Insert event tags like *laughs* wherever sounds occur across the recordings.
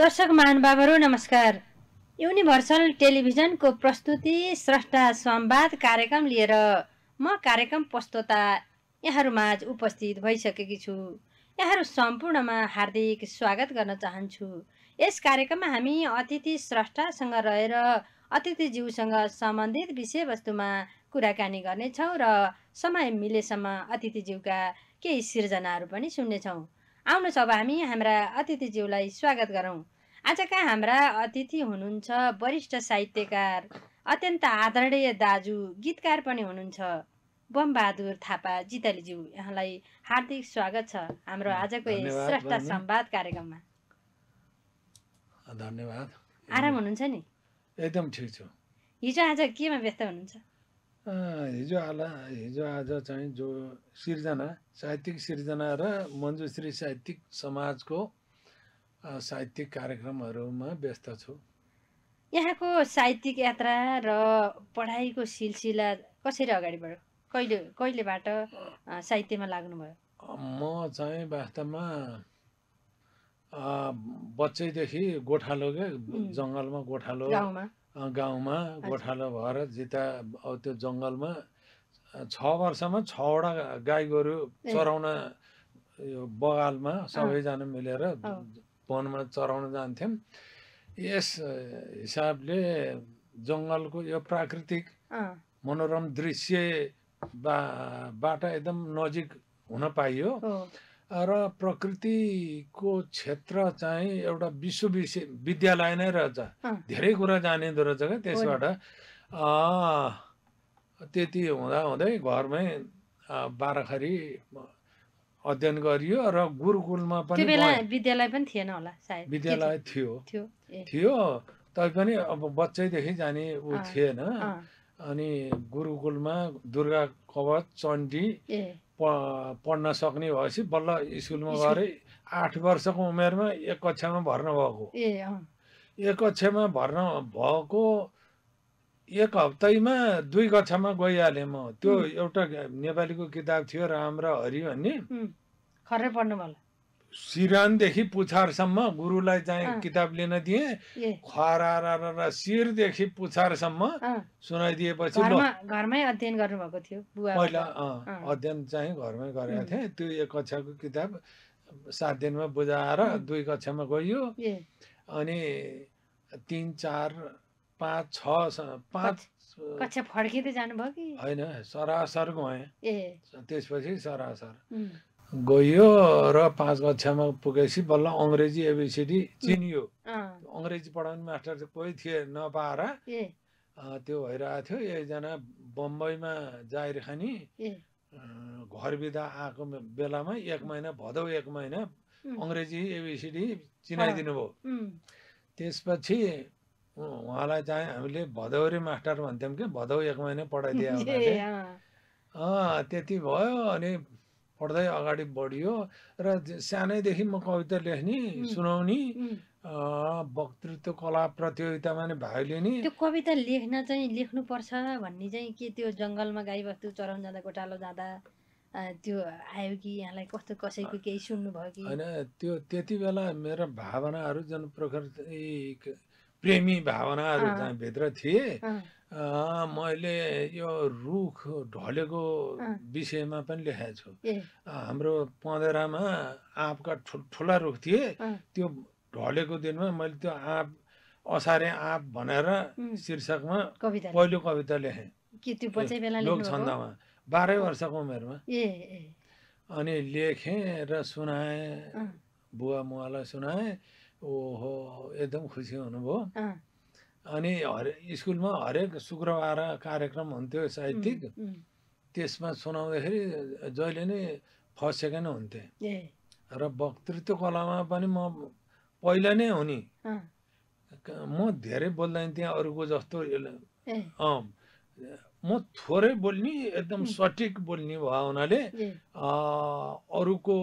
दर्शक महानुभावहरू नमस्कार। युनिभर्सल टेलिभिजनको प्रस्तुति स्रष्टा संवाद कार्यक्रम लिएर म कार्यक्रम प्रस्तोता यहाँहरूमाझ उपस्थित भइसकेकी छु। यहाँहरू सम्पूर्णमा हार्दिक स्वागत गर्न चाहन्छु। यस कार्यक्रममा हामी अतिथि स्रष्टासँग रहेर अतिथिज्यूसँग सम्बन्धित विषयवस्तुमा कुराकानी गर्नेछौँ र समय मिलेसम्म अतिथिज्यूका केही सिर्जनाहरू पनि सुन्नेछौँ। आउनुहोस् अब हामी हाम्रा अतिथिज्यूलाई स्वागत गरौँ। आजका हाम्रा अतिथि हुनुहुन्छ वरिष्ठ साहित्यकार अत्यन्त आदरणीय दाजु गीतकार पनि हुनुहुन्छ बमबहादुर थापा जितालीज्यू। यहाँलाई हार्दिक स्वागत छ हाम्रो आजको श्रेष्ठ। संवाद कार्यक्रममा। धन्यवाद। आराम हुनुहुन्छ नि? एकदम ठिक छु। हिजो आज केमा व्यस्त हुनुहुन्छ? हिजो आला हिजो आज चाहिँ जो सिर्जना साहित्यिक सिर्जना र मञ्जुश्री साहित्यिक समाजको साहित्यिक कार्यक्रमहरूमा व्यस्त छु यहाँको साहित्यिक यात्रा र पढाइको सिलसिला कसरी अगाडि बढ्यो कहिले कहिलेबाट साहित्यमा लाग्नुभयो म चाहिँ वास्तवमा बच्चैदेखि गोठालो के जङ्गलमा गोठालो गाउँमा गोठालो भएर जिता अब त्यो जङ्गलमा छ वर्षमा छवटा गाई गोरु। चराउन यो बगालमा सबैजना मिलेर। वनमा चराउन जान्थ्यौँ। यस हिसाबले जङ्गलको यो प्राकृतिक मनोरम दृश्य बा बाट एकदम नजिक हुन पाइयो। र प्रकृतिको क्षेत्र चाहिँ एउटा विश्व विश्व विद्यालय नै रहेछ। धेरै कुरा जानिँदो रहेछ क्या त्यसबाट। त्यति हुँदा हुँदै घरमै बाह्रखरी अध्ययन गरियो र गुरुकुलमा पनि। विद्यालय पनि थिएन होला सायद। विद्यालय थियो। थियो? तैपनि अब बच्चैदेखि जाने ऊ थिएन। अनि गुरुकुलमा दुर्गा कवच चण्डी पढ्न सक्ने भएपछि बल्ल स्कुलमा स्कुल- गएर आठ वर्षको उमेरमा एक कक्षामा भर्ना भएको। ए एक कक्षामा भर्ना भएको एक हप्तैमा दुई कक्षामा गइहालेँ म। त्यो. एउटा नेपालीको किताब थियो राम र हरि भन्ने। खरै पढ्नु सिरानदेखि पुछारसम्म गुरुलाई चाहिँ. किताब लिन दिएँ। खरा शिरदेखि पुछारसम्म सुनाइदिएपछि घरमा अध्ययन गर्नुभएको थियो पहिला अध्ययन चाहिँ घरमै गरेका. थिएँ। त्यो एक कक्षाको किताब सात दिनमा बुझाएर. दुई कक्षामा गइयो। अनि तिन चार पाँच छ पाँच कक्षा फर्किँदै जानुभयो कि? होइन सरासर गएँ। त्यसपछि सरासर। गइयो र पाँच कक्षामा पुगेपछि बल्ल अङ्ग्रेजी एबिसिडी चिनियो। अङ्ग्रेजी पढाउने मास्टर चाहिँ कोही थिए नपाएर त्यो भइरहेको थियो। एकजना बम्बईमा जाहिर खानी घर बिदा आएको बेलामा एक महिना भदौ एक महिना अङ्ग्रेजी एबिसिडी चिनाइदिनु भयो। त्यसपछि उहाँलाई चाहिँ हामीले भदौरे मास्टर भन्थ्यौँ कि भदौ एक महिना पढाइदियो *laughs* त्यति भयो अनि पढ्दै अगाडि बढियो र सानैदेखि म कविता लेख्ने. सुनाउने वक्तृत्व कला प्रतियोगितामा नि भाग लिने। त्यो कविता लेख्न चाहिँ लेख्नुपर्छ भन्ने चाहिँ के त्यो जङ्गलमा गाईबस्तु चराउन जाँदा गोठालो जाँदा त्यो आयो कि यहाँलाई कस्तो कसैको केही सुन्नुभयो कि? होइन त्यो त्यति बेला मेरो भावनाहरू जुन प्रकृति प्रेमी भावनाहरू भित्र थिए अँ, मैले यो रुख ढलेको अँ. विषयमा पनि लेखेको छु। ए। अँ, हाम्रो पँधेरामा आँपका ठुल ठुला रुख थिए। अँ, त्यो ढलेको दिनमा मैले त्यो आँप असारे आँप भनेर उम्. शीर्षकमा कविता पहिलो कविता लेखेँ। के त्यो बच्चै बेला लोक लेख्नुभएको? छन्दमा बाह्रै वर्षको उमेरमा। ए ए। अनि लेखेँ र सुनाएँ। अँ, बुवा मुवालाई सुनाएँ। ओहो एकदम खुसी हुनुभयो। अँ, अनि हरे स्कुलमा हरेक शुक्रबार कार्यक्रम हुन्थ्यो साहित्यिक। त्यसमा सुनाउँदाखेरि जहिले नै फर्स्ट सेकेन्ड हुन्थेँ। र वक्तृत्व कलामा पनि म पहिला नै हुने। म धेरै बोल्दैन थिएँ अरूको जस्तो। अँ। म थोरै बोल्ने एकदम सठिक बोल्ने भयो हुनाले। अरूको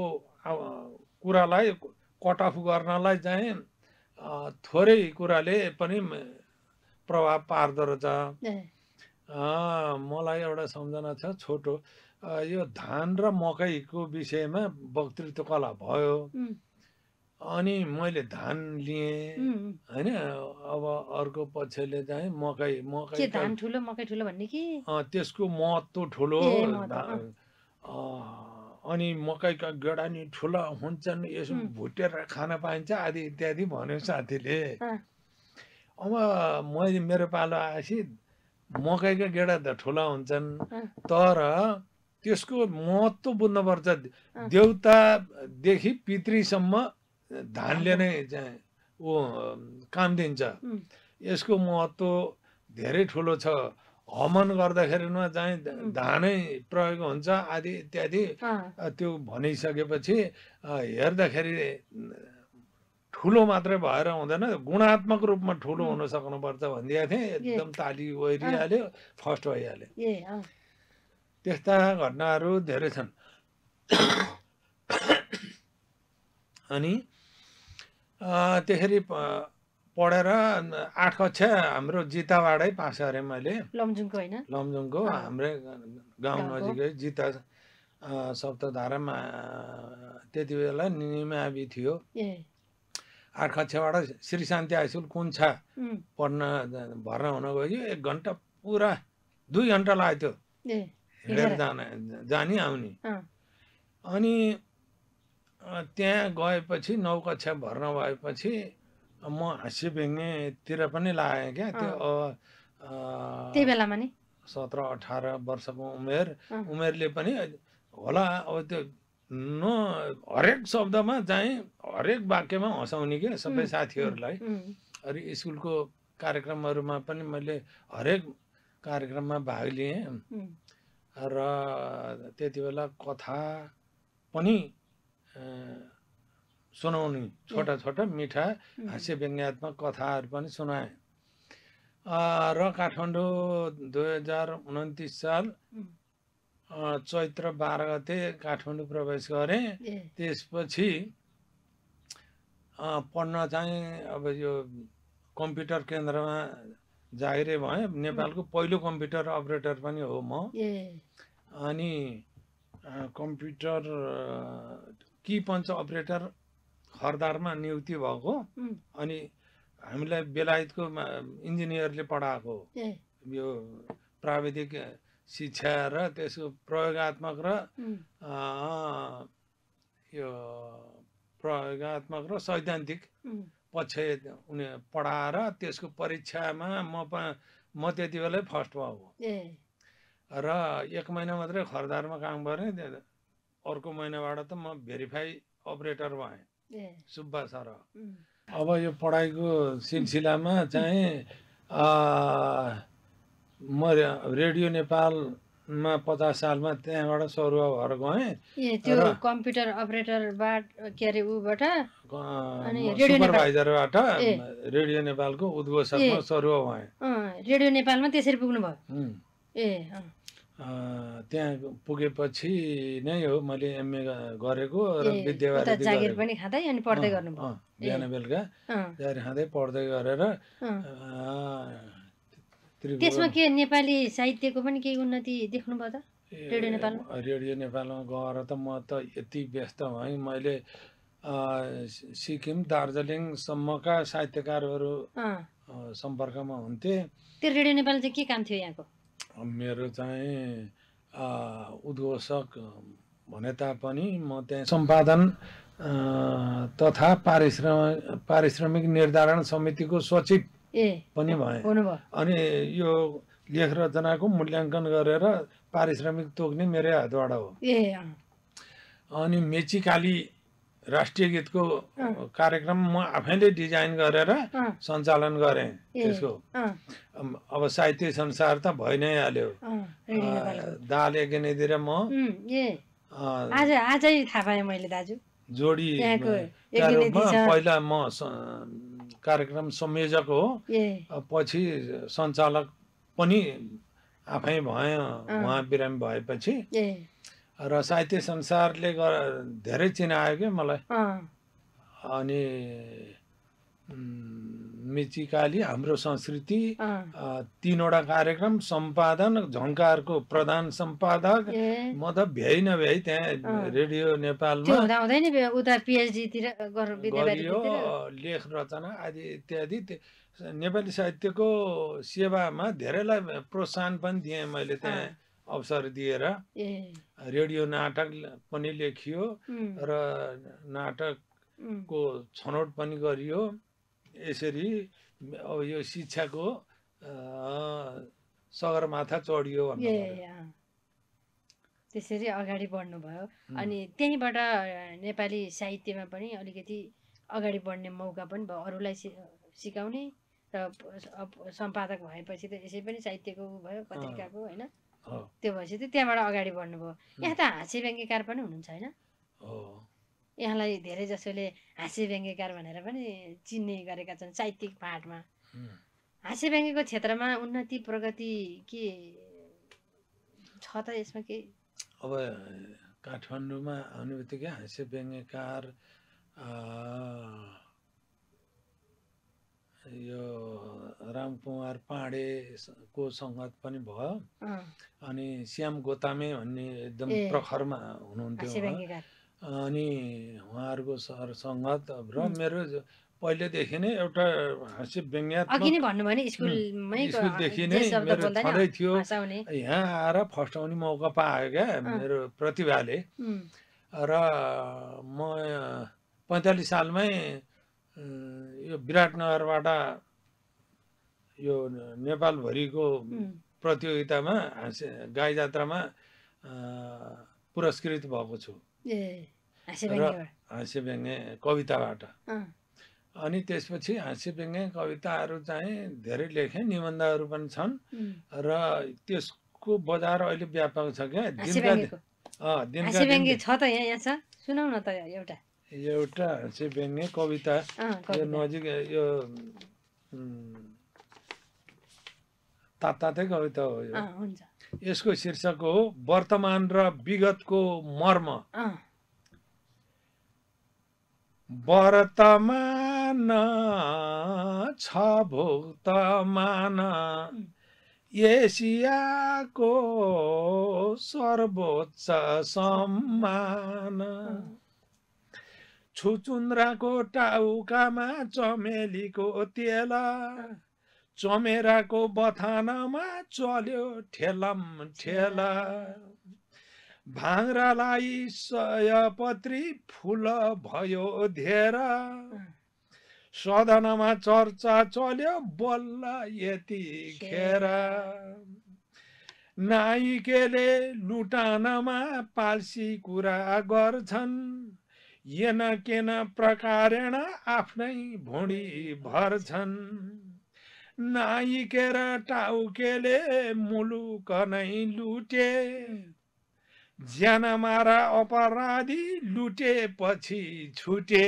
कुरालाई कट अफ गर्नलाई चाहिँ थोरै कुराले पनि प्रभाव पार्दो रहेछ। मलाई एउटा सम्झना छ छोटो। यो धान र मकैको विषयमा वक्तृत्व कला भयो। अनि मैले धान लिएँ। होइन अब अर्को पक्षले चाहिँ मकै मकै धान ठुलो मकै ठुलो भन्ने कि? त्यसको महत्त्व ठुलो। अनि मकैका गेडा नि ठुला हुन्छन् यसो. भुटेर खान पाइन्छ आदि इत्यादि भन्यो साथीले। अब मैले मेरो पालो आएपछि मकैका गेडा त ठुला हुन्छन्। तर त्यसको महत्त्व बुझ्नुपर्छ। देउतादेखि पितृसम्म धानले नै चाहिँ ऊ काम दिन्छ। यसको महत्त्व धेरै ठुलो छ। हवन गर्दाखेरिमा चाहिँ. धानै प्रयोग हुन्छ आदि इत्यादि। त्यो भनिसकेपछि हेर्दाखेरि ठुलो मात्रै भएर हुँदैन। गुणात्मक रूपमा ठुलो. हुन सक्नुपर्छ भनिदिएको थिएँ। एकदम ताली ओहिरिहाल्यो फर्स्ट भइहाल्यो। त्यस्ता घटनाहरू धेरै छन्। अनि त्यसरी पढेर आठ कक्षा हाम्रो जिताबाटै पास गरेँ मैले। लमजुङको होइन? लमजुङको। हाम्रै गाउँ। नजिकै जिता सप्तधारामा त्यति बेला निमावि थियो। कक्षाबाट श्री शान्ति हाई स्कुल कुन्छा पढ्न भर्ना हुन गयो एक घन्टा पुरा दुई घन्टा लाग्यो ए हिँडेर। जान जाने आउने। अनि त्यहाँ गएपछि नौ कक्षा भर्ना भएपछि म हाँस्य व्यङ्ग्यतिर पनि लागेँ क्या। त्यो त्यही बेलामा नि? सत्र अठार वर्षको उमेर। उमेरले पनि होला अब त्यो न हरेक शब्दमा चाहिँ हरेक वाक्यमा हँसाउने क्या सबै साथीहरूलाई। अनि स्कुलको कार्यक्रमहरूमा पनि मैले हरेक कार्यक्रममा भाग लिएँ। र त्यति बेला कथा पनि सुनाउने छोटा छोटा मिठा हास्य व्यङ्ग्यात्मक कथाहरू पनि सुनाएँ। र काठमाडौँ दुई हजार उन्तिस साल चैत्र बाह्र गते काठमाडौँ प्रवेश गरेँ। त्यसपछि पढ्न चाहिँ अब यो कम्प्युटर केन्द्रमा जागिरे भएँ। नेपालको पहिलो कम्प्युटर अपरेटर पनि हो म। अनि कम्प्युटर की पञ्च अपरेटर खरदारमा नियुक्ति भएको। उम्, अनि हामीलाई बेलायतको इन्जिनियरले पढाएको। यो प्राविधिक शिक्षा र त्यसको प्रयोगात्मक र यो प्रयोगात्मक र सैद्धान्तिक पक्ष उनी पढाएर त्यसको परीक्षामा म म त्यति बेलै फर्स्ट भएको र एक महिना मात्रै खरदारमा काम गरेँ अर्को महिनाबाट त म भेरिफाई अपरेटर भएँ। सुब्बा सर। अब यो पढाइको सिलसिलामा चाहिँ म रेडियो नेपालमा पचास सालमा त्यहाँबाट सरुवा भएर गएँ। त्यो कम्प्युटर अपरेटरबाट के अरे उबाट? सुपरभाइजरबाट। रेडियो नेपालको उद्घोषकमा। सरुवा भएँ। रेडियो नेपालमा त्यसरी पुग्नुभयो। ए त्यहाँ पुगेपछि नै हो मैले एमए गरेको र विद्यावारिधि जागिर पनि खाँदै अनि पढ्दै गर्नुभयो। बिहान बेलुका जागिर खाँदै पढ्दै गरेर त्यसमा के नेपाली साहित्यको पनि केही उन्नति देख्नुभयो त? रेडियो नेपालमा? रेडियो नेपालमा गएर त म त यति व्यस्त भएँ। मैले सिक्किम दार्जिलिङसम्मका साहित्यकारहरू सम्पर्कमा हुन्थे। त्यो रेडियो नेपाल चाहिँ के काम थियो यहाँको? मेरो चाहिँ उद्घोषक भने तापनि म त्यहाँ सम्पादन तथा पारिश्रमिक पारिश्रमिक निर्धारण समितिको सचिव पनि भएँ अनि यो लेख रचनाको मूल्याङ्कन गरेर पारिश्रमिक तोक्ने मेरै हातबाट हो। अनि मेची काली राष्ट्रिय गीतको। कार्यक्रम म आफैले डिजाइन गरेर सञ्चालन गरेँ त्यसको। अब साहित्य संसार त भइ नै हाल्यो। दाल यज्ञनिधि र म आज आजै थाहा पाएँ मैले दाजु। जोडी। पहिला म कार्यक्रम संयोजक हो। पछि सञ्चालक पनि आफै भएँ उहाँ बिरामी भएपछि र साहित्य संसारले गर धेरै चिनायो क्या मलाई। अनि मिचिकाली हाम्रो संस्कृति तिनवटा कार्यक्रम सम्पादन झङ्कारको प्रधान सम्पादक म त भ्याइ नभ्याइ त्यहाँ। रेडियो नेपालमा उता गरियो लेख रचना आदि इत्यादि। नेपाली साहित्यको सेवामा धेरैलाई प्रोत्साहन पनि दिएँ मैले त्यहाँ अवसर दिएर। रेडियो नाटक पनि लेखियो र नाटकको छनौट पनि गरियो। यसरी अब यो शिक्षाको सगरमाथा चढियो। त्यसरी अगाडि बढ्नुभयो। अनि त्यहीँबाट नेपाली साहित्यमा पनि अलिकति अगाडि बढ्ने मौका पनि भयो। अरूलाई सि सिकाउने र सम्पादक भएपछि त यसै पनि साहित्यको भयो पत्रिकाको होइन? हो। त्यो भएपछि त त्यहाँबाट अगाडि बढ्नुभयो। यहाँ त हाँस्य व्यङ्ग्यकार पनि हुनुहुन्छ होइन? यहाँलाई धेरै जसोले हाँस्य व्यङ्ग्यकार भनेर पनि चिन्ने गरेका छन् साहित्यिक पाठमा। हाँस्य व्यङ्ग्यको क्षेत्रमा उन्नति प्रगति के छ त यसमा केही? अब काठमाडौँमा आउने बित्तिकै हाँस्य व्यङ्ग्यकार यो रामकुमार पाँडेको सङ्गत पनि भयो। अनि श्याम गोतामे भन्ने एकदम। प्रखरमा हुनुहुन्थ्यो अनि उहाँहरूको सर सङ्गत र। मेरो पहिलेदेखि नै एउटा हाँस्य व्यङ्ग्यात्मक स्कुलदेखि नै मेरो छँदै थियो। यहाँ आएर फर्स्ट आउने मौका पायो क्या मेरो प्रतिभाले। र म पैँतालिस सालमै यो विराटनगरबाट यो नेपालभरिको प्रतियोगितामा हाँस्य गाई जात्रामा पुरस्कृत भएको छु। ए हाँस्य व्यङ्ग्य कविताबाट। अनि त्यसपछि हाँस्य व्यङ्ग्य कविताहरू चाहिँ धेरै लेखेँ निबन्धहरू पनि छन्। र त्यसको बजार अहिले व्यापक छ क्या एउटा। एउटा हाँस्य व्यङ्ग्य कविता। यो। नजिक यो तात्तातै कविता हो यो। यसको शीर्षक हो वर्तमान र विगतको मर्म। वर्तमान छ भुक्तमान एसियाको सर्वोच्च सम्मान। छुचुन्द्राको टाउकामा चमेलीको तेल। चमेराको बथानमा चल्यो ठेलम ठेला। भाङ्रालाई सयपत्री फुल भयो धेर। सदनमा चर्चा चल्यो बल्ल यतिखेर नाइकेले लुटानमा पाल्सी कुरा गर्छन्। येन केन प्रकारेण आफ्नै भुँडी भर्छन्। नाइके र टाउकेले मुलुक नै लुटे। ज्यान मारा अपराधी लुटेपछि छुटे।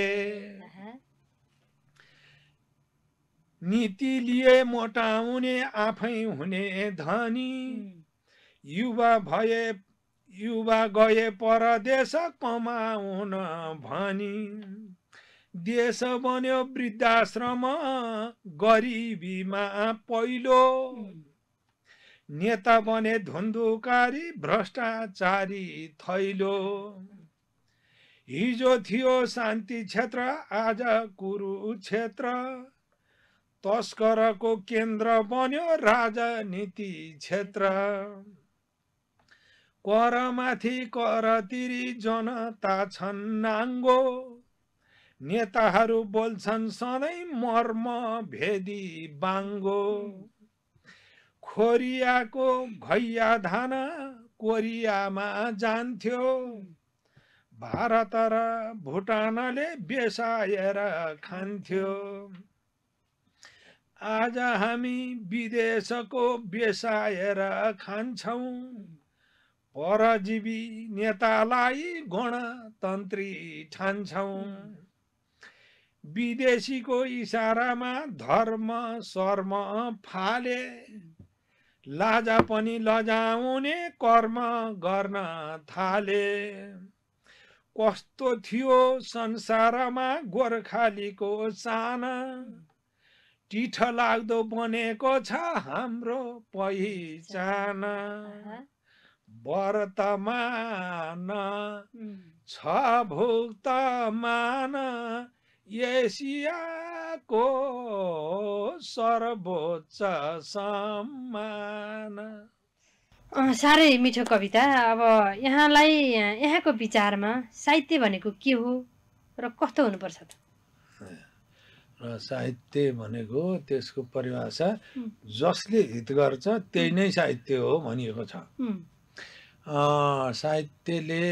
नीति लिए मोटाउने आफै हुने धनी। युवा भए युवा गए परदेश कमाउन भनी। देश बन्यो वृद्धाश्रम गरिबीमा पहिलो। नेता बने धुन्धुकारी भ्रष्टाचारी थैलो। हिजो थियो शान्ति क्षेत्र आज कुरुक्षेत्र। तस्करको केन्द्र बन्यो राजनीति क्षेत्र। करमाथि कर तिरी जनता छन् नाङ्गो नेताहरू बोल्छन् सधैँ मर्म भेदी बाङ्गो। खोरियाको घैया धान कोरियामा जान्थ्यो। भारत र भुटानले बेसाएर खान्थ्यो। आज हामी विदेशको बेसाएर खान्छौँ। परजीवी नेतालाई गणतन्त्री ठान्छौँ। विदेशीको इसारामा धर्म शर्म फाले। लाजा पनि लजाउने कर्म गर्न थाले। कस्तो थियो संसारमा गोर्खालीको साना टिठ लाग्दो बनेको छ हाम्रो पहिचान। वर्तमान छ भुक्तमान। एसियाको सर्वोच्च सम्मान साह्रै मिठो कविता। अब यहाँलाई यहाँको विचारमा साहित्य भनेको के हो र कस्तो हुनुपर्छ त? र साहित्य भनेको त्यसको परिभाषा जसले हित गर्छ त्यही नै साहित्य हो भनिएको छ। साहित्यले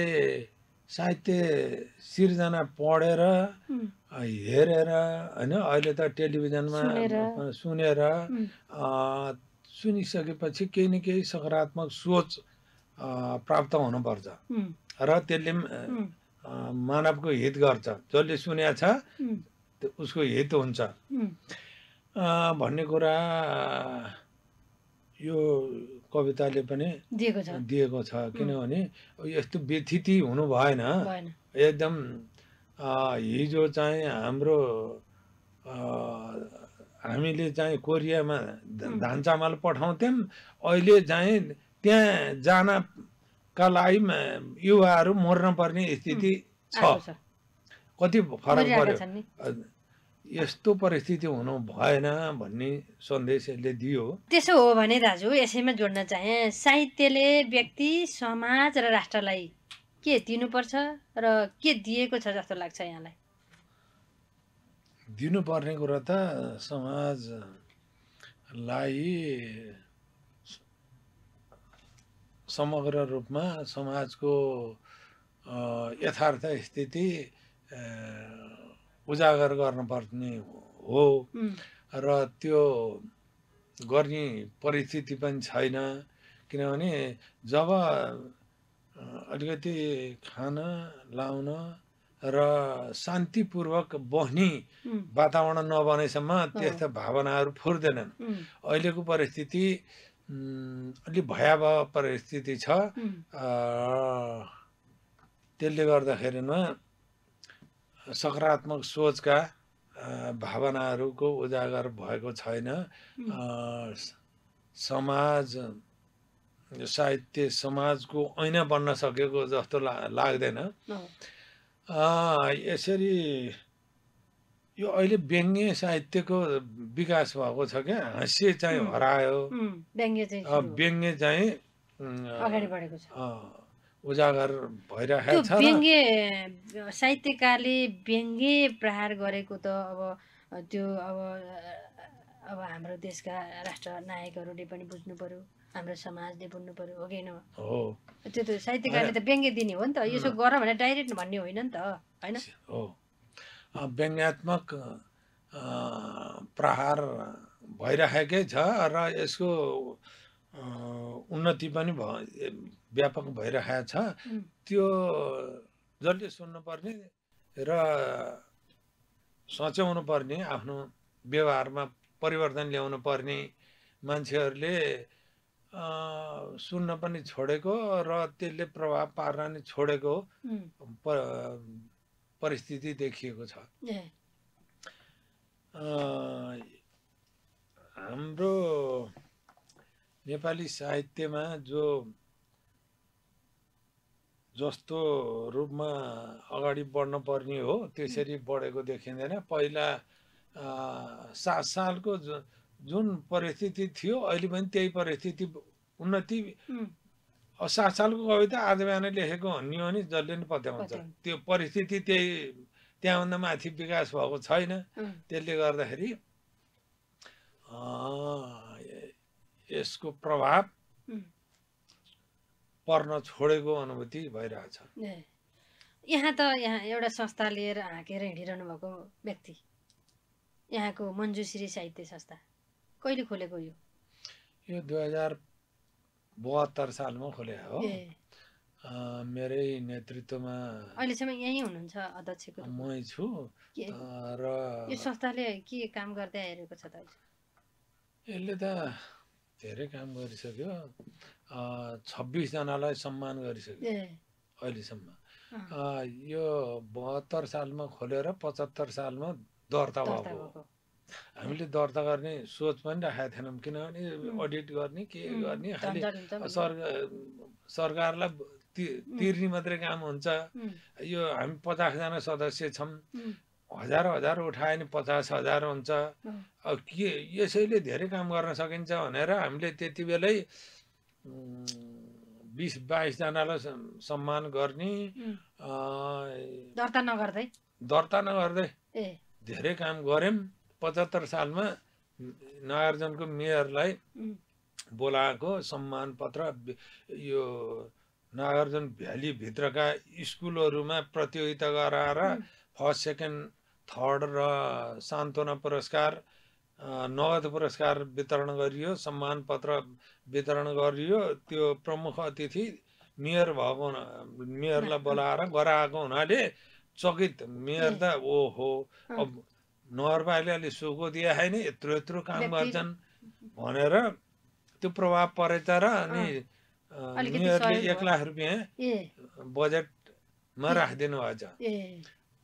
साहित्य सिर्जना पढेर हेरेर होइन अहिले त टेलिभिजनमा सुनेर। सुनिसकेपछि केही न केही सकारात्मक सोच प्राप्त हुनुपर्छ र त्यसले मानवको हित गर्छ जसले सुनेको छ उसको हित हुन्छ भन्ने कुरा यो कविताले पनि दिएको छ दिएको छ किनभने यस्तो व्यथिति हुनु भएन एकदम हिजो चाहिँ हाम्रो हामीले चाहिँ कोरियामा. धान चामल पठाउँथ्यौँ। अहिले चाहिँ त्यहाँ जानका लागि युवाहरू मर्न पर्ने स्थिति छ। कति फरक पर्यो? यस्तो परिस्थिति हुनु भएन भन्ने सन्देश यसले दियो। त्यसो हो भने दाजु यसैमा जोड्न चाहे साहित्यले व्यक्ति समाज र राष्ट्रलाई के दिनुपर्छ र के दिएको छ जस्तो लाग्छ यहाँलाई? दिनुपर्ने कुरा त समाजलाई समग्र रूपमा समाजको यथार्थ स्थिति उजागर गर्नुपर्ने हो। र त्यो गर्ने परिस्थिति पनि छैन। किनभने जब अलिकति खान लाउन र शान्तिपूर्वक बस्ने वातावरण नबनेसम्म त्यस्ता भावनाहरू फुर्दैनन्। अहिलेको परिस्थिति अलि भयावह परिस्थिति छ। त्यसले गर्दाखेरिमा सकारात्मक सोचका भावनाहरूको उजागर भएको छैन। समाज साहित्य समाजको ऐना बन्न सकेको जस्तो ला लाग्दैन। यसरी यो अहिले व्यङ्ग्य साहित्यको विकास भएको छ क्या। हास्य चाहिँ. हरायो। व्यङ्ग्य चाहिँ उजागर भइरहेको छ व्यङ्ग्य साहित्यकारले व्यङ्ग्य प्रहार गरेको त अब त्यो अब अब हाम्रो देशका राष्ट्र नायकहरूले पनि बुझ्नु पर्यो। हाम्रो समाजले बुझ्नु पर्यो हो कि हो। त्यो त साहित्यकारले त व्यङ्ग्य दिने हो नि त। यसो गर भनेर डाइरेक्ट भन्ने होइन नि त होइन? हो। व्यङ्ग्यात्मक प्रहार भइरहेकै छ र यसको उन्नति पनि भ व्यापक भइरहेको छ। त्यो जसले सुन्नुपर्ने र सच्याउनु पर्ने आफ्नो व्यवहारमा परिवर्तन ल्याउनु पर्ने मान्छेहरूले सुन्न पनि छोडेको र त्यसले प्रभाव पार्न नि छोडेको परिस्थिति देखिएको छ। हाम्रो नेपाली साहित्यमा जो जस्तो रूपमा अगाडि बढ्न पर्ने हो त्यसरी बढेको देखिँदैन। पहिला सात सालको जु- जुन परिस्थिति थियो अहिले पनि त्यही परिस्थिति उन्नति सात सालको कविता आज बिहान लेखेको भन्ने हो नि जसले पनि पत्याउँछ। त्यो परिस्थिति त्यही त्यहाँभन्दा माथि विकास भएको छैन। त्यसले गर्दाखेरि यसको प्रभाव पर्न छोडेको अनुभूति भइरहेछ। यहाँ त यहाँ एउटा संस्था लिएर हाँकेर हिँडिरहनु भएको व्यक्ति। यहाँको मञ्जुश्री साहित्य संस्था। कहिले खोलेको यो? यो दुई हजार बहत्तर सालमा खोलेको हो। मेरै नेतृत्वमा अहिलेसम्म यहीँ हुनुहुन्छ अध्यक्षको। मै छु। र यो संस्थाले के काम गर्दै आइरहेको छ त यसले त धेरै काम गरिसक्यो। छब्बिसजनालाई सम्मान गरिसक्यो अहिलेसम्म। यो बहत्तर सालमा खोलेर पचहत्तर सालमा दर्ता। भएको। हामीले दर्ता गर्ने सोच पनि राखेका थिएनौँ। किनभने. अडिट गर्ने के गर्ने खालि सरकारलाई तिर्ने मात्रै काम हुन्छ। यो हामी पचासजना सदस्य छौँ। हजार हजार उठायो भने पचास हजार हुन्छ। अब के यसैले धेरै काम गर्न सकिन्छ भनेर हामीले त्यति बेलै बिस बाइसजनालाई सम्- सम्मान गर्ने दर्ता नगर्दै? दर्ता नगर्दै धेरै काम गऱ्यौँ। पचहत्तर सालमा नागार्जुनको मेयरलाई बोलाएको सम्मान पत्र यो नागार्जुन भ्यालीभित्रका स्कुलहरूमा प्रतियोगिता गराएर फर्स्ट सेकेन्ड थर्ड र सान्त्वना पुरस्कार नगद पुरस्कार वितरण गरियो सम्मान पत्र वितरण गरियो। त्यो प्रमुख अतिथि मेयर भएको मेयरलाई बोलाएर गराएको हुनाले चकित। मेयर त ओहो। अब नगरपालिकाले सुको दिए छैन यत्रो यत्रो काम गर्छन् भनेर त्यो प्रभाव परेछ र अनि सहयोग एक। लाख रुपियाँ बजेटमा राखिदिनु भएछ।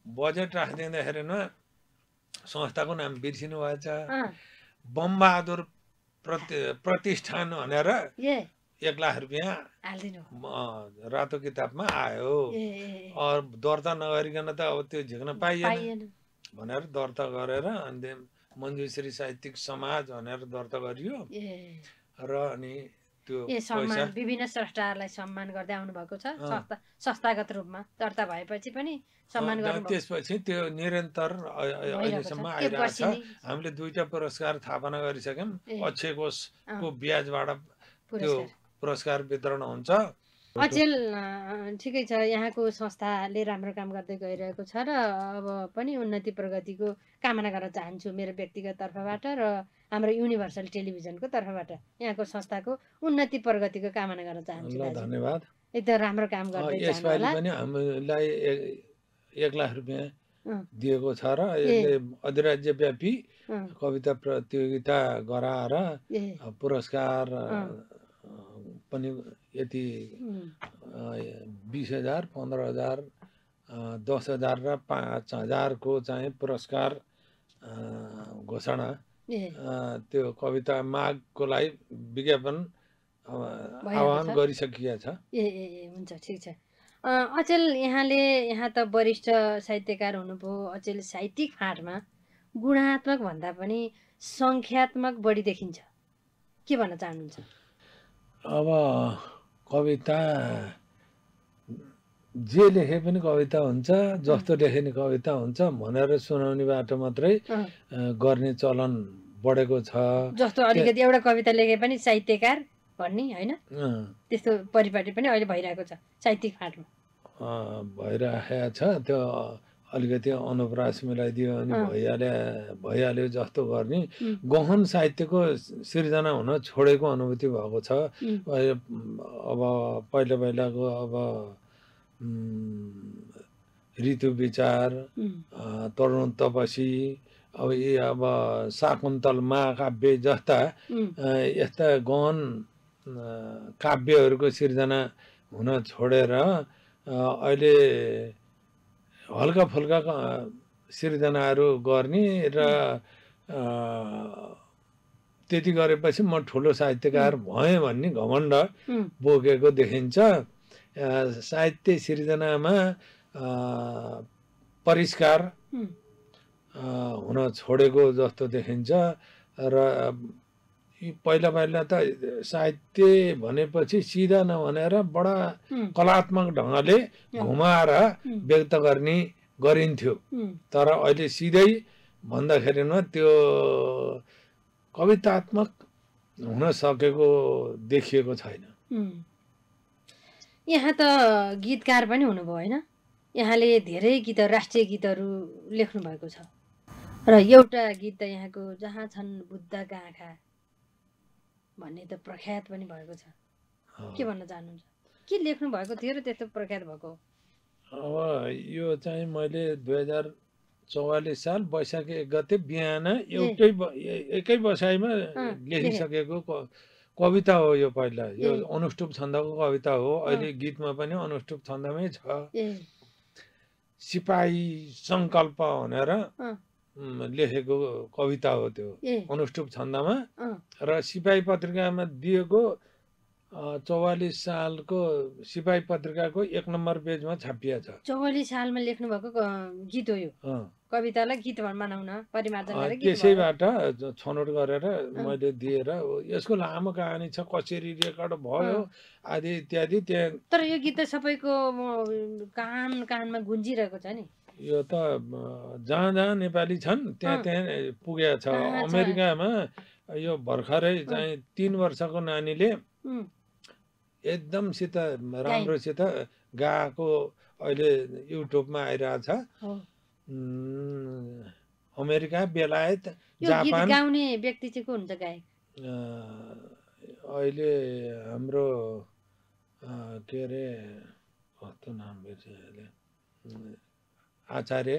बजेट राखिदिँदाखेरिमा संस्थाको नाम बिर्सिनु भएछ। बमबहादुर प्रति प्रतिष्ठान भनेर एक लाख रुपियाँ रातो किताबमा आयो। दर्ता नगरिकन त अब त्यो झिक्न पाइएन। भनेर दर्ता गरेर अनि मञ्जुश्री साहित्यिक समाज भनेर दर्ता गरियो। र अनि त्यो विभिन्न स्रष्टाहरूलाई सम्मान गर्दै आउनु भएको छ संस्थागत रूपमा दर्ता भएपछि पनि सम्मान गर्नु त्यसपछि त्यो निरन्तर अहिलेसम्म आइरहेको छ। हामीले दुईटा पुरस्कार थापना गरिसक्यौँ। अक्षय कोषको। ब्याजबाट त्यो पुरस्कार वितरण हुन्छ। अचेल ठिकै छ। यहाँको संस्थाले राम्रो काम गर्दै गइरहेको छ र अब पनि उन्नति प्रगतिको कामना गर्न चाहन्छु मेरो व्यक्तिगत तर्फबाट र हाम्रो युनिभर्सल टेलिभिजनको तर्फबाट। यहाँको संस्थाको उन्नति प्रगतिको कामना गर्न चाहन्छु धन्यवाद। एकदम राम्रो काम गर्दै यसपालि पनि हामीलाई एक लाख रुपियाँ। दिएको छ र यसले अधिराज्यव्यापी कविता प्रतियोगिता गराएर पुरस्कार। पनि यति बिस हजार पन्ध्र हजार दस हजार र पाँच हजारको चाहिँ पुरस्कार घोषणा त्यो कविता मागको लागि विज्ञापन आह्वान। गरिसकिया छ। ए ए ए हुन्छ ठिक छ। अचेल यहाँले यहाँ त वरिष्ठ साहित्यकार हुनुभयो। अचेल साहित्यिक फाँटमा गुणात्मक भन्दा पनि सङ्ख्यात्मक बढी देखिन्छ। के भन्न चाहनुहुन्छ? अब कविता जे लेखे पनि कविता हुन्छ जस्तो लेखे नि कविता हुन्छ भनेर सुनाउने बाटो मात्रै गर्ने चलन बढेको छ। जस्तो अलिकति एउटा कविता लेखे पनि साहित्यकार भन्ने होइन? त्यस्तो परिपाटी पनि अहिले भइरहेको छ साहित्यिक फाँटमा। भइरहेको छ। त्यो अलिकति अनुप्रास मिलाइदियो भने अँ। भइहाल्यो भइहाल्यो जस्तो गर्ने गहन साहित्यको सिर्जना हुन छोडेको अनुभूति भएको छ। अब पहिला पहिलाको अब ऋतु विचार तरुण तपसी अब यी अब शाकुन्तल महाकाव्य जस्ता यस्ता गहन काव्यहरूको सिर्जना हुन छोडेर अहिले हल्का फुल्का सिर्जनाहरू गर्ने र त्यति गरेपछि म ठुलो साहित्यकार भएँ भन्ने घमण्ड बोकेको देखिन्छ। साहित्य सिर्जनामा परिष्कार हुन छोडेको जस्तो देखिन्छ र पहिला पहिला त साहित्य भनेपछि सिधा नभनेर बडा कलात्मक ढङ्गले घुमाएर व्यक्त गर्ने गरिन्थ्यो। तर अहिले सिधै भन्दाखेरिमा त्यो कवितात्मक हुन सकेको देखिएको छैन। यहाँ त गीतकार पनि हुनुभयो होइन? यहाँले धेरै गीतहरू राष्ट्रिय गीतहरू लेख्नु भएको छ। र एउटा गीत त यहाँको जहाँ छन् बुद्धका आँखा भन्ने त प्रख्यात पनि भएको छ। के भन्न चाहनुहुन्छ? के लेख्नु भएको थियो र त्यस्तो प्रख्यात भएको? अब यो चाहिँ मैले दुई हजार चौवालिस साल वैशाख एक गते बिहान एउटै एकै बसाइमा लेखिसकेको कविता हो यो पहिला। यो। अनुष्टुप छन्दको कविता हो। अहिले गीतमा पनि अनुष्टुप छन्दमै छ। सिपाही सङ्कल्प भनेर लेखेको कविता हो त्यो। अनुष्टुप छन्दमा। र सिपाही पत्रिकामा दिएको चौवालिस सालको सिपाही पत्रिकाको एक नम्बर पेजमा छापिया छ। चौवालिस सालमा लेख्नुभएको क- गीत हो यो। कवितालाई गीत बनाउन परिमार्जन। त्यसैबाट छनौट गरेर मैले दिएर यसको लामो कहानी छ कसरी रेकर्ड भयो। आदि इत्यादि त्यहाँ तर यो गीत त सबैको कान कानमा गुन्जिरहेको छ नि। यो त जहाँ जहाँ नेपाली छन् त्यहाँ। त्यहाँ पुगेको छ? अमेरिकामा यो भर्खरै चाहिँ तिन वर्षको नानीले एकदमसित राम्रोसित गाएको अहिले युट्युबमा आइरहेछ। अमेरिका बेलायत जापान। गाउने व्यक्ति चाहिँ को हुन्छ गायक? अहिले हाम्रो के अरे कस्तो नाम बिर्सेँ अहिले? आचार्य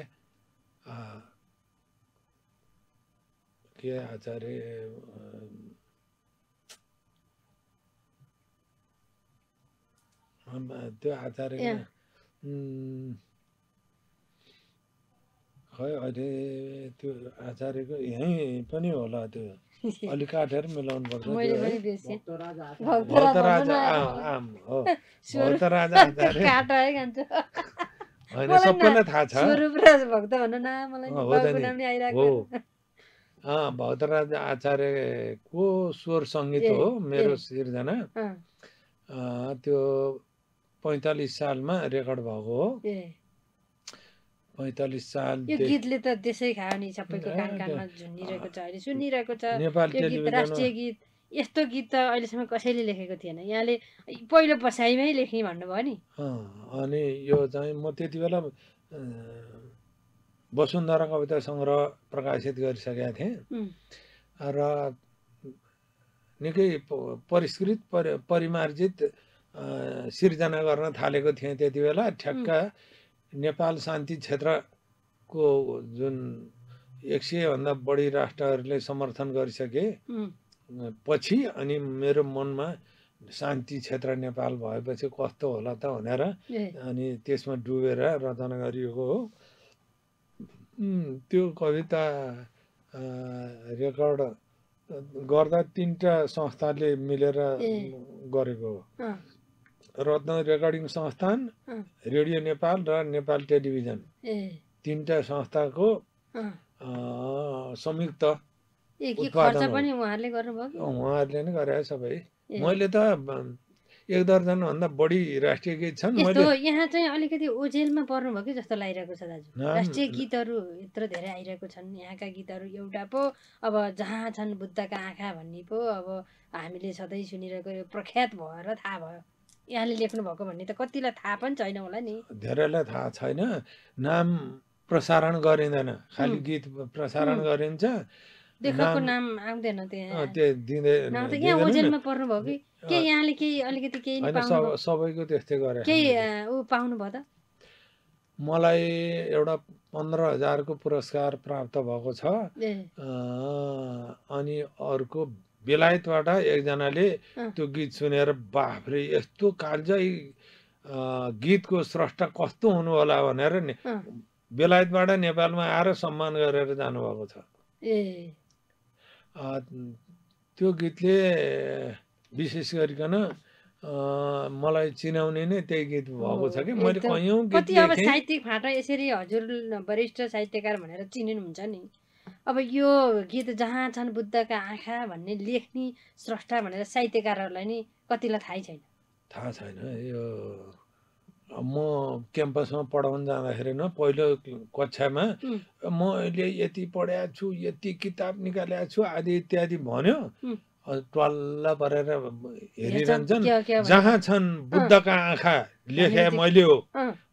के आचार्य त्यो आचार्य खै अहिले त्यो आचार्यको यहीँ पनि होला त्यो। *laughs* अलिक काटेर मिलाउनु पर्छ भक्तराज *laughs* आचार्य। सबैलाई थाहा छ। स्वरूप राज भक्त भन्नु न मलाई नि अँ, हो त बाबुको नि। नाम नि हो। आइरहेको अँ भौतराज आचार्यको स्वर सङ्गीत हो मेरो। सिर्जना। त्यो पैँतालिस सालमा रेकर्ड भएको हो। पैँतालिस साल यो गीतले त त्यसै खायो नि सबैको कान कानमा झुन्डिरहेको छ अहिले सुनिरहेको छ। राष्ट्रिय गीत। यस्तो गीत त अहिलेसम्म कसैले लेखेको थिएन। यहाँले पहिलो बसाइमै लेख्ने भन्नुभयो नि। अनि यो चाहिँ म त्यति बेला वसुन्धरा कविता सङ्ग्रह प्रकाशित गरिसकेका थिएँ। र निकै परिष्कृत परि परिमार्जित सिर्जना गर्न थालेको थिएँ त्यति बेला। ठ्याक्क नेपाल शान्ति क्षेत्रको जुन एक सयभन्दा बढी राष्ट्रहरूले समर्थन गरिसके पछि अनि मेरो मनमा शान्ति क्षेत्र नेपाल भएपछि कस्तो होला त भनेर अनि त्यसमा डुबेर रचना गरिएको हो। त्यो कविता रेकर्ड गर्दा तिनवटा संस्थाले मिलेर। गरेको हो। रत्न रेकर्डिङ संस्थान रेडियो नेपाल र नेपाल टेलिभिजन। तिनवटा संस्थाको संयुक्त ए के उत्पादन खर्च। पनि उहाँहरूले गर्नुभयो कि? उहाँहरूले नै गरे सबै। मैले त एक दर्जनभन्दा बढी राष्ट्रिय गीत छन्। मैले यहाँ चाहिँ अलिकति ओझेलमा पर्नुभयो कि जस्तो लागिरहेको छ दाजु? राष्ट्रिय गीतहरू यत्रो धेरै आइरहेको छन्। यहाँका गीतहरू एउटा पो अब जहाँ छन् बुद्धका आँखा भन्ने पो अब हामीले सधैँ सुनिरहेको यो प्रख्यात भएर थाहा भयो। यहाँले लेख्नु भएको भन्ने त कतिलाई थाहा पनि छैन होला नि। धेरैलाई थाहा छैन। नाम प्रसारण गरिँदैन। खालि। गीत प्रसारण। गरिन्छ। लेखकको नाम- आउँदैन त्यहाँ। यहाँ पर्नुभयो कि? के यहाँले केही अलिकति केही सबैको त्यस्तै गरे केही ऊ त? मलाई एउटा पन्ध्र हजारको पुरस्कार प्राप्त भएको छ। अनि अर्को बेलायतबाट एकजनाले। त्यो गीत सुनेर बाफ्रे यस्तो कालजै अँ, गीतको स्रष्टा कस्तो हुनु होला भनेर नि बेलायतबाट नेपालमा आएर सम्मान गरेर जानुभएको छ। ए। त्यो गीतले विशेष गरिकन मलाई चिनाउने नै त्यही गीत भएको छ कि। मैले। कैयौँ कति अब साहित्यिक फाटा यसरी हजुर वरिष्ठ साहित्यकार भनेर चिनिनुहुन्छ नि। अब यो गीत जहाँ छन् बुद्धका आँखा भन्ने लेख्ने स्रष्टा भनेर साहित्यकारहरूलाई नि कतिलाई थाहै छैन? थाहा छैन। यो म क्याम्पसमा पढाउन जाँदाखेरि न पहिलो कक्षामा उम्, मैले यति पढाएको छु यति किताब निकालेको छु आदि इत्यादि भन्यो। ट्वाल्ल परेर हेरिरहन्छन् हो, हो। जहाँ छन् बुद्धका आँखा? लेखे मैले हो।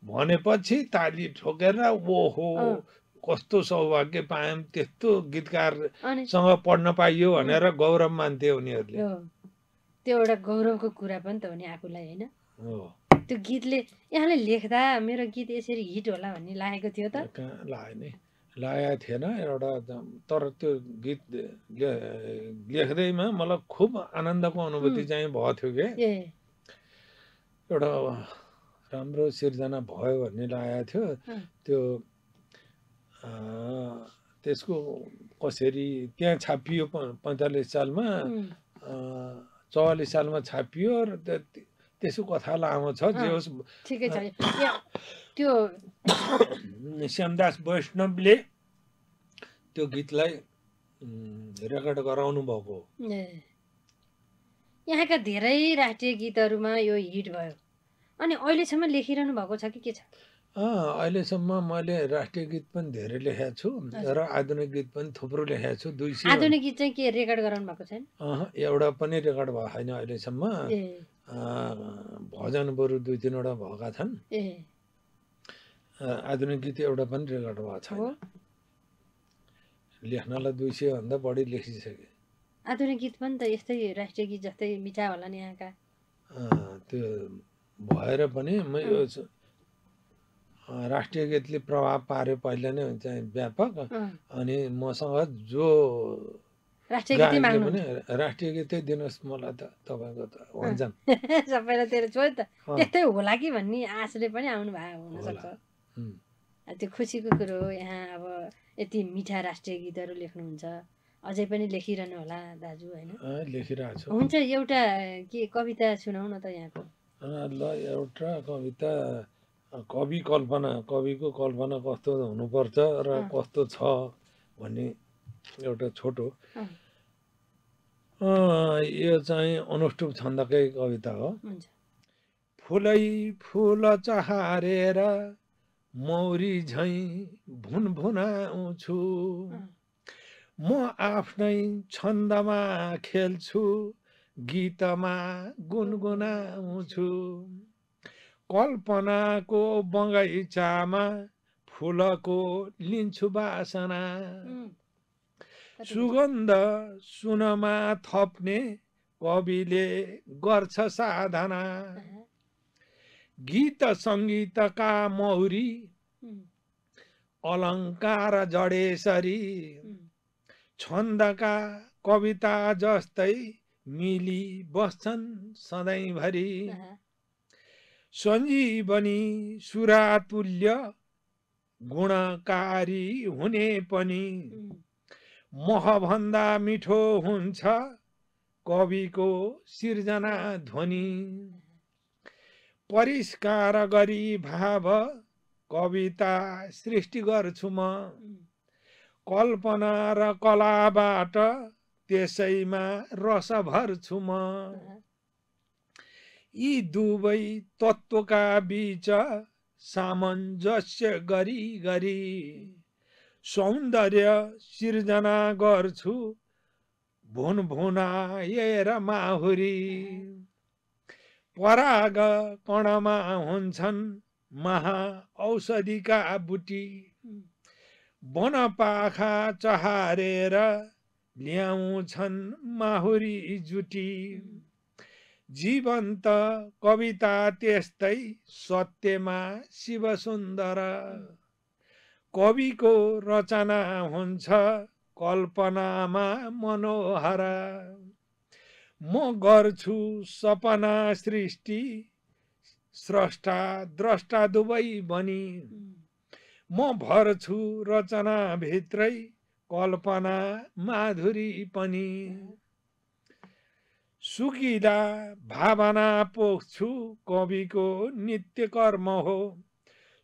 भनेपछि ताली ठोकेर ओहो अँ। कस्तो सौभाग्य पायौँ त्यस्तो गीतकारसँग पढ्न पाइयो भनेर गौरव मान्थे उनीहरूले। हो त्यो एउटा गौरवको कुरा पनि त हो नि आफूलाई होइन। हो। त्यो गीतले यहाँले लेख्दा मेरो गीत यसरी हिट होला भन्ने लागेको थियो त। कहाँ? लायो नि। लागेको थिएन एउटा तर त्यो गीत लेख्दैमा मलाई खुब आनन्दको अनुभूति। चाहिँ भएको थियो कि। एउटा राम्रो सिर्जना भयो भन्ने लागेको थियो। त्यो त्यसको कसरी त्यहाँ छापियो पैँतालिस सालमा चौवालिस सालमा छापियो र त्यसको कथा लामो छ जे। होस् ठिकै छ। त्यो *coughs* श्यामदास वैष्णवले त्यो गीतलाई रेकर्ड गराउनु भएको यहाँका धेरै राष्ट्रिय गीतहरूमा यो हिट भयो। अनि अहिलेसम्म लेखिरहनु भएको छ कि के छ? अहिलेसम्म मैले राष्ट्रिय गीत पनि धेरै लेखेको छु र आधुनिक गीत पनि थुप्रो लेखेको छु दुई सय आधुनिक गीत चाहिँ के रेकर्ड गराउनु भएको छैन एउटा पनि रेकर्ड भएको छैन अहिलेसम्म। भजन बरु दुई तिनवटा भएका छन्। आधुनिक गीत एउटा पनि रेकर्ड भएको छैन। लेख्नलाई दुई सयभन्दा बढी लेखिसकेँ। आधुनिक गीत पनि त यस्तै राष्ट्रिय गीत जस्तै मिठा होला नि यहाँका। त्यो भएर पनि म यो राष्ट्रिय गीतले प्रभाव पार्यो पहिला नै चाहिँ व्यापक। अनि मसँग जो राष्ट्रिय गीतै माग्नु राष्ट्रिय गीतै दिनुहोस् मलाई त तपाईँको त भन्छन् *laughs* सबैलाई तेरो छोइ त। त्यस्तै होला कि भन्ने आशले पनि आउनु भएको हुनसक्छ त्यो खुसीको कुरो हो यहाँ अब यति मिठा राष्ट्रिय गीतहरू लेख्नुहुन्छ। अझै पनि लेखिरहनु होला दाजु होइन? लेखिरहेको छु। हुन्छ एउटा के कविता सुनाउ न त यहाँको। ल एउटा कविता। कवि कल्पना कविको कल्पना कस्तो हुनुपर्छ र। कस्तो छ भन्ने एउटा छोटो यो चाहिँ अनुष्टुप छन्दकै कविता हो फुलै फुल चहारेर मौरी झैँ भुन भुनाउँछु अँ, म आफ्नै छन्दमा खेल्छु गीतमा गुनगुनाउँछु कल्पनाको बगैँचामा फुलको लिन्छु बासना सुगन्ध सुनमा थप्ने कविले गर्छ साधना। गीत सङ्गीतका मौरी। अलङ्कार जडेसरी छन्दका कविता जस्तै मिली बस्छन् सधैँभरि। सञ्जीवनी सुरातुल्य गुणकारी हुने पनि। महभन्दा मिठो हुन्छ कविको सिर्जना ध्वनि। परिष्कार गरी भाव कविता सृष्टि गर्छु म। कल्पना र कलाबाट त्यसैमा रस भर्छु म। यी दुवै तत्त्वका बीच सामञ्जस्य गरी गरी सौन्दर्य सिर्जना गर्छु। भुन भुनाएर माहुरी। पराग कणमा हुन्छन् महा औषधिका बुटी। वनपाखा चहारेर ल्याउँछन् माहुरी जुटी। जीवन्त कविता त्यस्तै सत्यमा शिव सुन्दर कविको रचना हुन्छ कल्पनामा मनोहर। म गर्छु सपना सृष्टि स्रष्टा द्रष्टा दुवै बनी म भर्छु रचनाभित्रै कल्पना माधुरी पनि। सुकिला भावना पोख्छु कविको नित्य कर्म हो।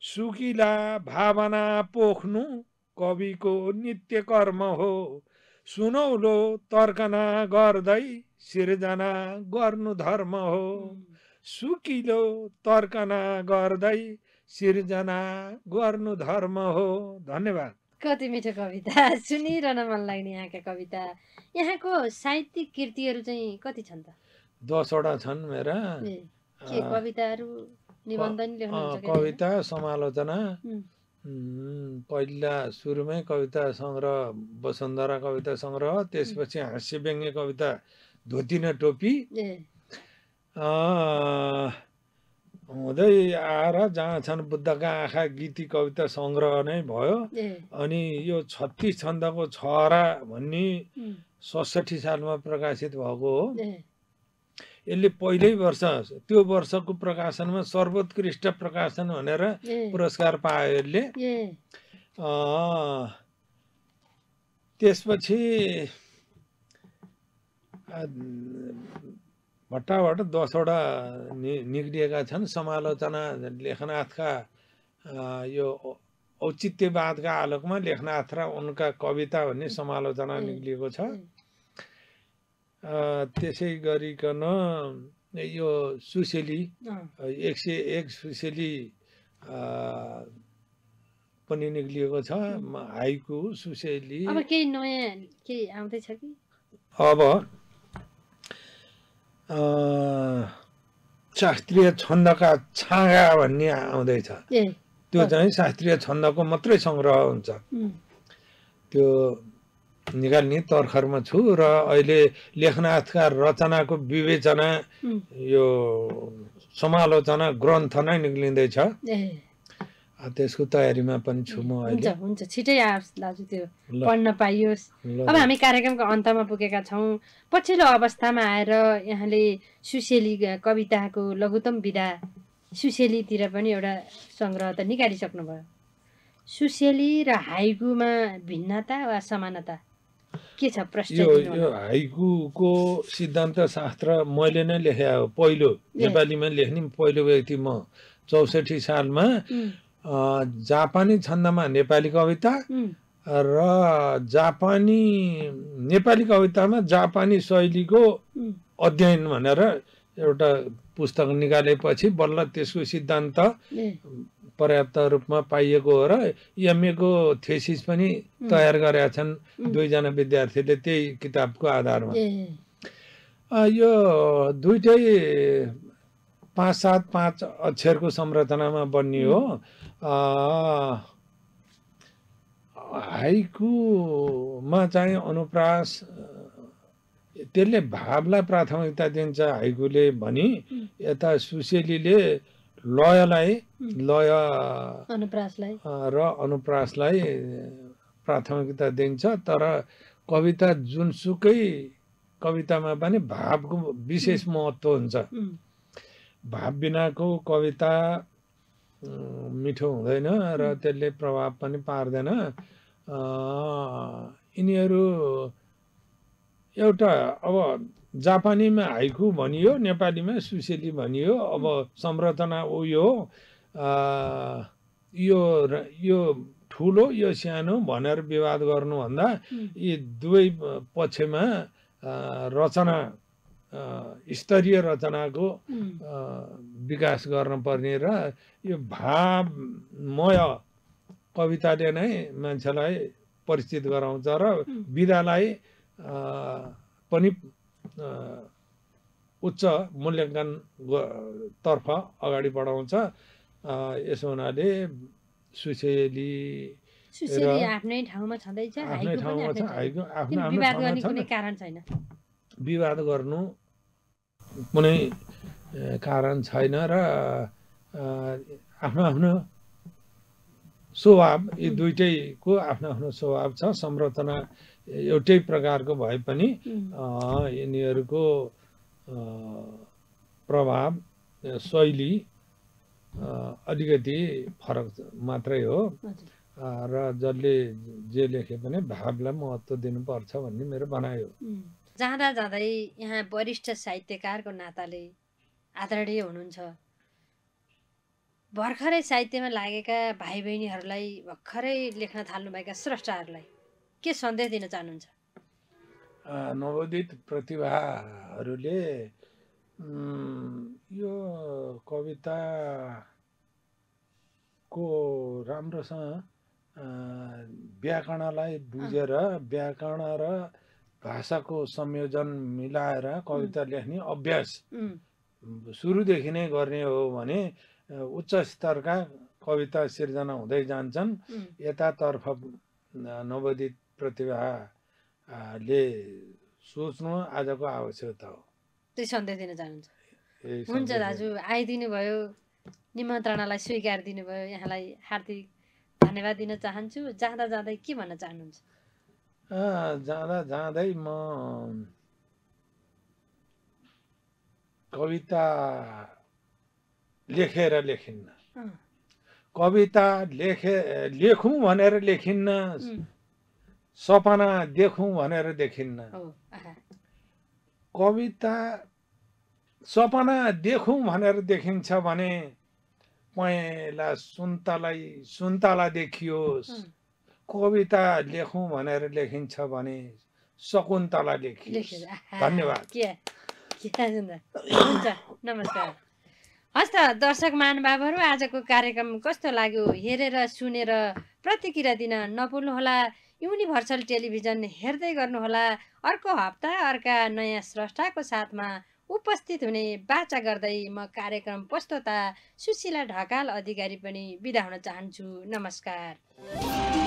सुकिला भावना पोख्नु कविको नित्य कर्म हो। सुनौलो तर्कना गर्दै सिर्जना गर्नु धर्म हो। सुकिलो तर्कना गर्दै सिर्जना गर्नु धर्म हो। धन्यवाद। कति मिठो कविता सुनिरहन मन लाग्ने यहाँका कविता। यहाँको साहित्यिक कृतिहरू चाहिँ कति छन् त? दसवटा छन् मेरा। कविताहरू? कविता समालोचना। पहिला सुरुमै कविता सङ्ग्रह वसुन्धरा कविता सङ्ग्रह त्यसपछि हाँस्य व्यङ्ग्य कविता धोती न टोपी। हुँदै आएर जहाँ छन् बुद्धका आँखा गीती कविता सङ्ग्रह नै भयो। अनि यो छत्तिस छन्दको छहरा भन्ने सडसठी सालमा प्रकाशित भएको हो। यसले पहिल्यै वर्ष त्यो वर्षको प्रकाशनमा सर्वोत्कृष्ट प्रकाशन भनेर पुरस्कार पायो यसले। त्यसपछि आ, भट्टाभट दसवटा नि निक्लिएका छन्। समालोचना लेखनाथका यो औचित्यवादका आलोकमा लेखनाथ र उनका कविता भन्ने समालोचना निक्लिएको छ। त्यसै गरिकन यो सुसेली एक सय एक सुसेली पनि निक्लिएको छ। हाइकु सुसेली। अब केही नयाँ केही आउँदैछ कि? अब शास्त्रीय छन्दका छाँगा भन्ने आउँदैछ। त्यो। चाहिँ शास्त्रीय छन्दको मात्रै सङ्ग्रह हुन्छ। त्यो निकाल्ने तर्खरमा छु र अहिले लेखनाथका रचनाको विवेचना यो समालोचना ग्रन्थ नै निक्लिँदैछ। त्यसको तयारीमा पनि छु म हुन्छ हुन्छ। छिटै आओस् दाजु त्यो पढ्न पाइयोस्। अब हामी कार्यक्रमको अन्तमा पुगेका छौँ। पछिल्लो अवस्थामा आएर यहाँले सुसेली कविताको लघुत्तम विधा सुसेलीतिर पनि एउटा सङ्ग्रह त निकालिसक्नुभयो। सुसेली र हाइकुमा भिन्नता वा समानता? के छ प्रश्न यो हाइकुको सिद्धान्त शास्त्र मैले नै लेखे। पहिलो। नेपालीमा लेख्ने पहिलो व्यक्ति म। चौसठी सालमा जापानी छन्दमा नेपाली कविता र जापानी नेपाली कवितामा जापानी शैलीको अध्ययन भनेर एउटा पुस्तक निकालेपछि बल्ल त्यसको सिद्धान्त पर्याप्त रूपमा पाइएको हो र एमएको थेसिस पनि तयार गरेका छन् दुईजना विद्यार्थीले त्यही किताबको आधारमा। यो दुइटै पाँच सात पाँच अक्षरको संरचनामा बनियो अ, हाइकुमा चाहिँ अनुप्रास त्यसले भावलाई प्राथमिकता दिन्छ हाइकुले भनी यता सुसेलीले लयलाई लय र अनुप्रासलाई प्राथमिकता दिन्छ तर कविता जुनसुकै कवितामा पनि भावको विशेष महत्त्व हुन्छ। भाव बिनाको कविता मिठो हुँदैन र. त्यसले प्रभाव पनि पार्दैन। यिनीहरू एउटा अब जापानीमा हाइकु भनियो नेपालीमा सुसेली भनियो। अब संरचना उयो हो यो यो ठुलो यो सानो भनेर विवाद गर्नुभन्दा यी दुवै पक्षमा रचना स्तरीय रचनाको विकास गर्नुपर्ने र यो भावमय कविताले नै मान्छेलाई परिचित गराउँछ र. विधालाई पनि उच्च मूल्याङ्कन तर्फ अगाडि बढाउँछ। यसो हुनाले सुसेली आफ्नै ठाउँमा छँदैछ आफ्नै हाइकु आफ्नै विवाद गर्ने कुनै। कारण छैन। विवाद गर्नु कुनै अ, कारण छैन र आफ्नो आफ्नो स्वभाव यी. दुइटैको आफ्नो आफ्नो स्वभाव छ। संरचना एउटै प्रकारको भए पनि यिनीहरूको प्रभाव शैली अलिकति फरक मात्रै हो। र जसले जे लेखे पनि भावलाई महत्त्व दिनुपर्छ भन्ने मेरो भनाइ हो. जाँदा जाँदै यहाँ वरिष्ठ साहित्यकारको नाताले आदरणीय हुनुहुन्छ। भर्खरै साहित्यमा लागेका भाइ बहिनीहरूलाई भर्खरै लेख्न थाल्नुभएका स्रष्टाहरूलाई के सन्देश दिन चाहनुहुन्छ? नवोदित प्रतिभाहरूले यो कविताको राम्रोसँग व्याकरणलाई बुझेर व्याकरण र भाषाको संयोजन मिलाएर कविता लेख्ने अभ्यास सुरुदेखि नै गर्ने हो भने उच्च स्तरका कविता सिर्जना हुँदै जान्छन्। यतातर्फ नवोदित प्रतिभा अ, ले सोच्नु आजको आवश्यकता हो। त्यही सन्देश दिन चाहनुहुन्छ। हुन्छ। दाजु आइदिनु भयो निमन्त्रणालाई स्वीकार दिनुभयो यहाँलाई हार्दिक धन्यवाद दिन चाहन्छु। जाँदा जाँदै के भन्न चाहनुहुन्छ? जाँदा जाँदै म कविता लेखेर लेखिन्न। कविता लेखे लेखौँ भनेर लेखिन्न। सपना देखौँ भनेर देखिन्न। कविता सपना देखौँ भनेर देखिन्छ भने पहेँला सुन्तलाई सुन्तला देखियोस्। कविता लेखौँ भनेर लेखिन्छ भने शकुन्तला लेखियोस् धन्यवाद। नमस्कार। हस् त दर्शक महानुभावहरू आजको कार्यक्रम कस्तो लाग्यो? हेरेर सुनेर प्रतिक्रिया दिन नभुल्नुहोला। युनिभर्सल टेलिभिजन हेर्दै गर्नुहोला। अर्को हप्ता अर्का नयाँ स्रष्टाको साथमा उपस्थित हुने बाचा गर्दै म कार्यक्रम प्रस्तोता सुशीला ढकाल अधिकारी पनि बिदा हुन चाहन्छु। नमस्कार।